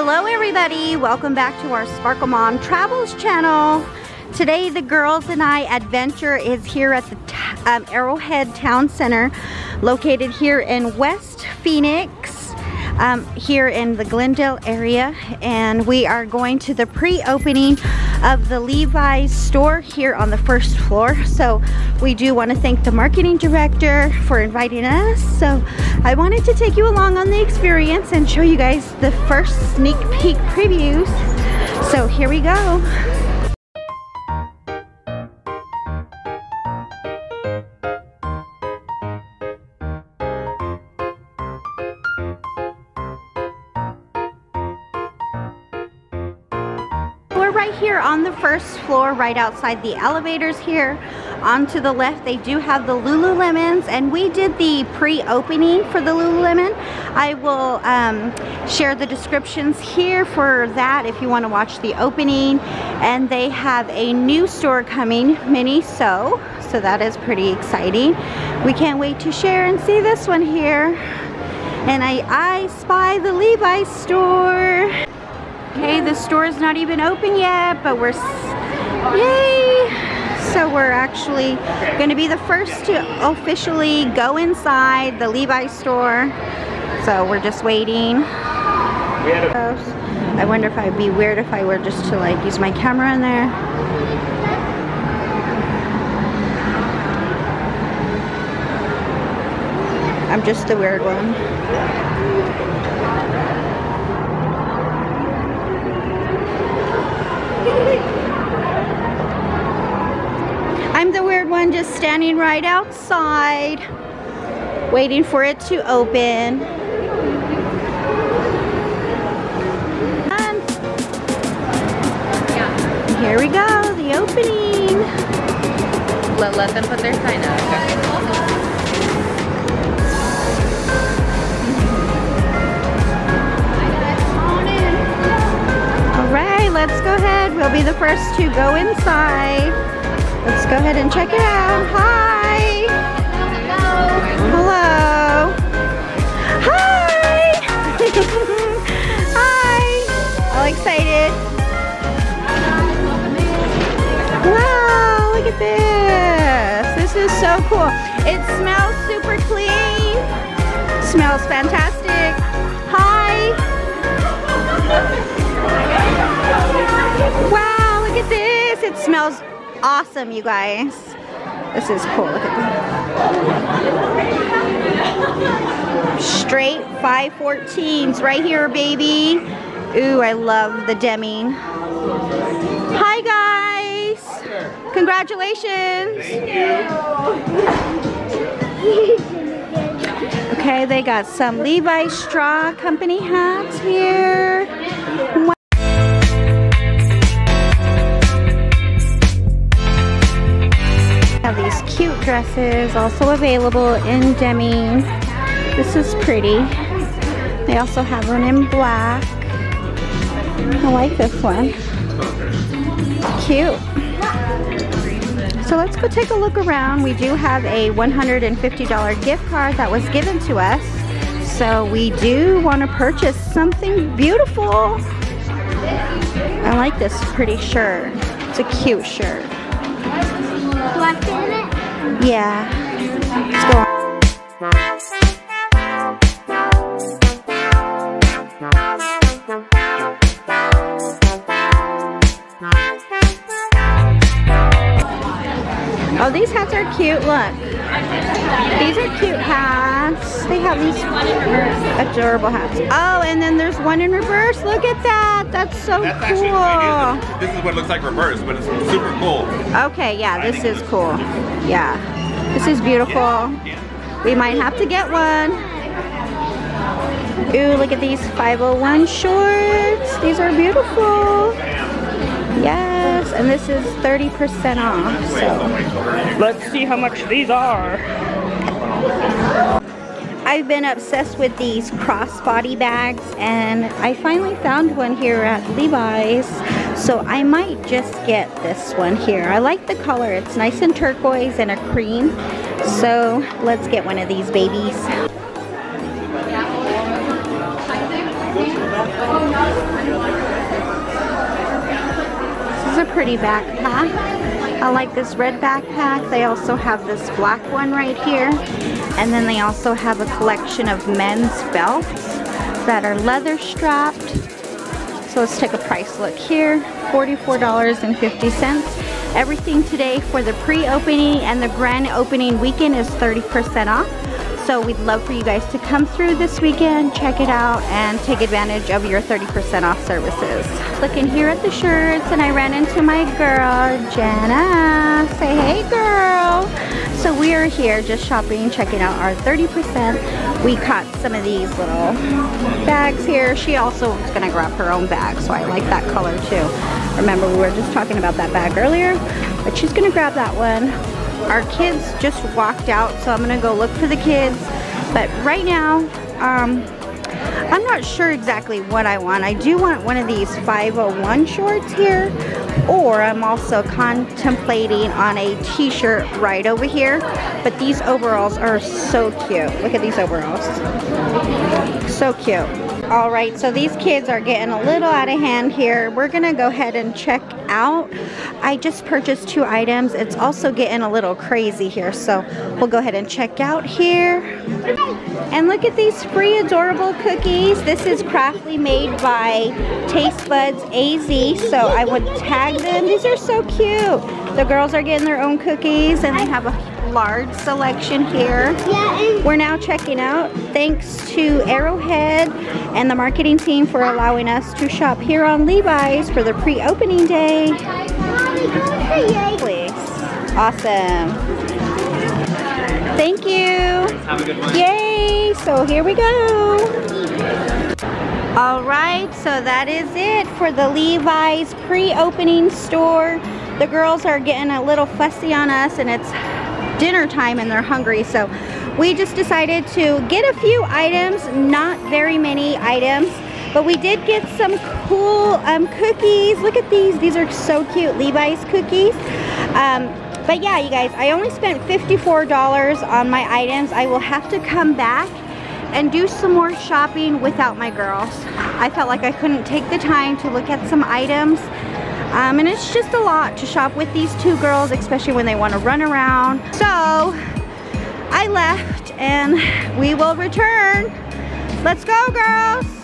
Hello everybody, welcome back to our Sparkle Momm Travels channel. Today the girls and I adventure is here at the um, Arrowhead Towne Center located here in West Phoenix um, here in the Glendale area and we are going to the pre-opening of the Levi's store here on the first floor. So we do want to thank the marketing director for inviting us. So I wanted to take you along on the experience and show you guys the first sneak peek previews. So here we go. Right here on the first floor, right outside the elevators here. On to the left, they do have the Lululemons, and we did the pre-opening for the Lululemon. I will um, share the descriptions here for that if you want to watch the opening. And they have a new store coming, Miniso So that is pretty exciting. We can't wait to share and see this one here. And I, I spy the Levi's store. Okay, the store is not even open yet, but we're, yay! So we're actually going to be the first to officially go inside the Levi's store. So we're just waiting. I wonder if I'd be weird if I were just to like use my camera in there. I'm just the weird one. I'm the weird one just standing right outside waiting for it to open. And here we go, the opening. Let, let them put their sign up. The first to go inside. Let's go ahead and check it out. Hi. Hello. Hi. Hi. All excited. Wow, look at this. This is so cool. It smells super clean. Smells fantastic. Awesome, you guys. This is cool. Look at this. Straight 514s right here, baby. Ooh, I love the Demi. Hi, guys. Congratulations. Okay, they got some Levi Strauss Company hats here. Dresses also available in Demi. This is pretty. They also have one in black. I like this one. Cute. So let's go take a look around. We do have a $150 gift card that was given to us. So we do want to purchase something beautiful. I like this pretty shirt. It's a cute shirt. Yeah. Oh, these hats are cute. Look. These are cute hats. They have these adorable hats. Oh, and then there's one in reverse. Look at that. That's so That's cool. actually this is what it looks like reverse, but it's super cool. Okay, yeah, this is cool. Yeah. This is beautiful. We might have to get one. Ooh, look at these 501 shorts. These are beautiful. And this is 30% off. So Let's see how much these are. I've been obsessed with these crossbody bags and I finally found one here at Levi's. So I might just get this one here. I like the color. It's nice and turquoise and a cream. So let's get one of these babies. Pretty backpack. I like this red backpack. They also have this black one right here. And then they also have a collection of men's belts that are leather strapped. So let's take a price look here. $44.50. Everything today for the pre-opening and the grand opening weekend is 30% off. So we'd love for you guys to come through this weekend, check it out, and take advantage of your 30% off services. Looking here at the shirts, and I ran into my girl, Jenna. Say hey, girl. So we are here just shopping, checking out our 30%. We caught some of these little bags here. She also was gonna grab her own bag, so I like that color too. Remember, we were just talking about that bag earlier, but she's gonna grab that one our kids just walked out, so I'm gonna go look for the kids. But right now, um, I'm not sure exactly what I want. I do want one of these 501 shorts here, or I'm also contemplating on a t-shirt right over here. But these overalls are so cute. Look at these overalls. So cute. All right, so these kids are getting a little out of hand here. We're gonna go ahead and check out. I just purchased two items. It's also getting a little crazy here, so we'll go ahead and check out here. And look at these free adorable cookies. This is craftily made by Taste Buds AZ, so I would tag them. These are so cute. The girls are getting their own cookies and they have a large selection here. We're now checking out. Thanks to Arrowhead and the marketing team for allowing us to shop here on Levi's for the pre-opening day. Awesome. Thank you. Have a good one. Yay! So here we go. All right, so that is it for the Levi's pre-opening store. The girls are getting a little fussy on us and it's dinner time and they're hungry. So we just decided to get a few items, not very many items, but we did get some cool um, cookies. Look at these. These are so cute. Levi's cookies. Um, but yeah, you guys, I only spent $54 on my items. I will have to come back and do some more shopping without my girls. I felt like I couldn't take the time to look at some items. Um, and it's just a lot to shop with these two girls, especially when they want to run around. So I left and we will return. Let's go girls.